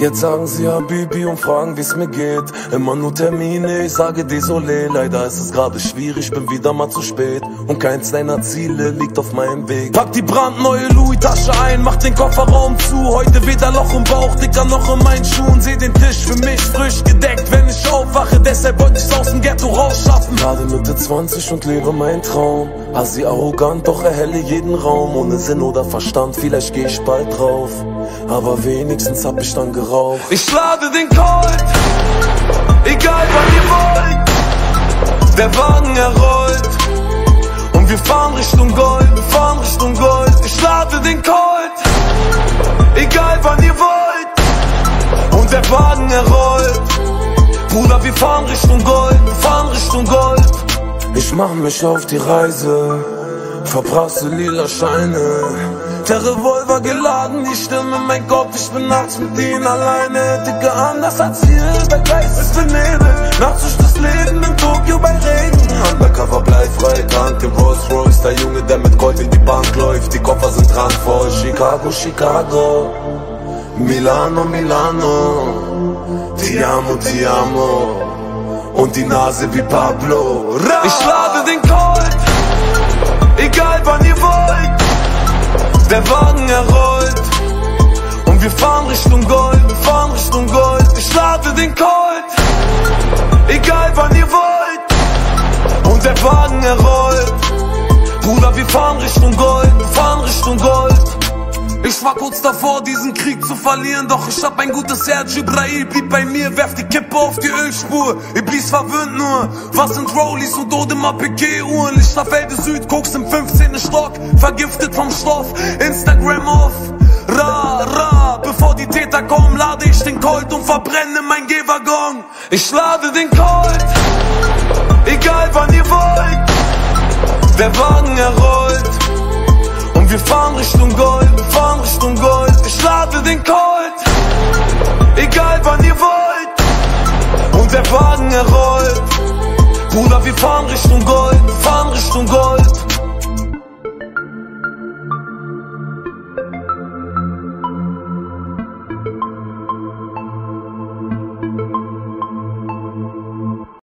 Jetzt sagen sie Habibi und fragen, wie's mir geht. Immer nur Termine, ich sage désolé. Leider ist es gerade schwierig, bin wieder mal zu spät. Und keins deiner Ziele liegt auf meinem Weg. Pack die brandneue Louis-Tasche ein, mach den Kofferraum zu. Heute weder Loch im Bauch, dicker noch in meinen Schuhen. Seh den Tisch für mich frisch gedeckt, wenn ich aufwache. Gerade Mitte 20 und lebe meinen Traum. Assi arrogant, doch erhelle jeden Raum. Ohne Sinn oder Verstand, vielleicht geh ich bald drauf. Aber wenigstens hab ich dann geraucht. Ich lade den Colt, egal wann ihr wollt. Der Wagen errollt und wir fahren Richtung Gold, wir fahren Richtung Gold. Ich lade den Colt, egal wann ihr wollt. Und der Wagen errollt. Bruder, wir fahren Richtung Gold, wir fahren Richtung Gold. Ich mach mich auf die Reise, verprasse lila Scheine. Der Revolver geladen, die Stimme in mein Kopf, ich bin nachts mit ihnen alleine. Dicke anders als hier, der Geist ist benebelt. Nachts durch das Leben in Tokio bei Regen. Undercover bleifrei, tank im Rolls Royce. Der Junge, der mit Gold in die Bank läuft, die Koffer sind randvoll. Chicago, Chicago, Milano, Milano. Ti amo, ti amo. Und die Nase wie Pablo. Ra! Ich lade den Colt, egal wann ihr wollt. Der Wagen errollt und wir fahren Richtung Gold, wir fahren Richtung Gold. Ich lade den Colt, egal wann ihr wollt. Und der Wagen errollt. Bruder, wir fahren Richtung Gold, wir fahren. Ich war kurz davor, diesen Krieg zu verlieren, doch ich hab ein gutes Herz. Jibrail blieb bei mir, werf die Kippe auf die Ölspur. Iblis verwöhnt nur, was sind Rollies und Odemar PK-Uhren? Lichterfelde Süd, guckst im 15. Stock, vergiftet vom Stoff, Instagram off. Ra, ra, bevor die Täter kommen, lade ich den Colt und verbrenne mein Gehwaggon. Ich lade den Colt, egal wann ihr wollt. Der Wagen errollt. Wir fahren Richtung Gold, wir fahren Richtung Gold. Ich lade den Colt, egal wann ihr wollt. Und der Wagen errollt. Bruder, wir fahren Richtung Gold, wir fahren Richtung Gold.